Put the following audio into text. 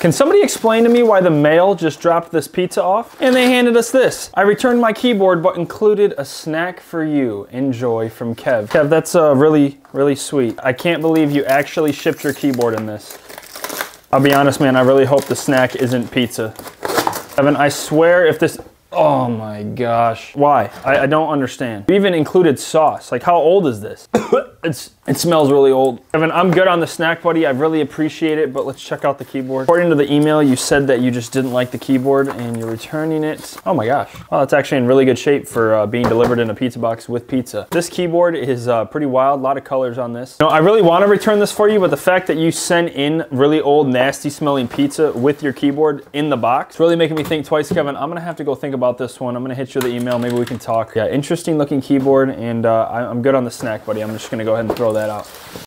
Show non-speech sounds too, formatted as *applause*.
Can somebody explain to me why the mail just dropped this pizza off? And they handed us this. I returned my keyboard, but included a snack for you. Enjoy from Kev. Kev, that's uh, really, really sweet. I can't believe you actually shipped your keyboard in this. I'll be honest, man, I really hope the snack isn't pizza. Evan, I swear if this, oh my gosh. Why? I, I don't understand. You even included sauce. Like how old is this? *coughs* it's It smells really old. Evan, I'm good on the snack buddy. I really appreciate it, but let's check out the keyboard. According to the email, you said that you just didn't like the keyboard and you're returning it. Oh my gosh. Well, it's actually in really good shape for uh, being delivered in a pizza box with pizza. This keyboard is uh, pretty wild. A lot of colors on this. No, I really want to return this for you, but the fact that you sent in really old, nasty smelling pizza with your keyboard in the box, really making me think twice, Kevin. I'm gonna have to go think about this one. I'm gonna hit you the email. Maybe we can talk. Yeah, interesting looking keyboard, and uh, I'm good on the snack buddy. I'm just gonna go ahead and throw that out.